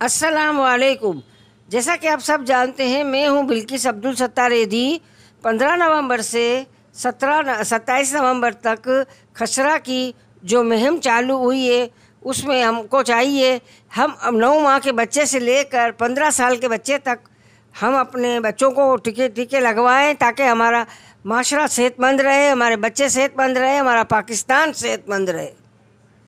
अस्सलाम वालेकुम जैसा कि आप सब जानते हैं, मैं हूँ बिल्किस अब्दुल सत्तार एदी। पंद्रह नवंबर से सत्रह सत्ताईस नवंबर तक खसरा की जो मुहिम चालू हुई है, उसमें हमको चाहिए, हम नौ माह के बच्चे से लेकर पंद्रह साल के बच्चे तक हम अपने बच्चों को टीके टीके लगवाएँ ताकि हमारा माशरा सेहतमंद रहे, हमारे बच्चे सेहतमंद रहे, हमारा पाकिस्तान सेहतमंद रहे।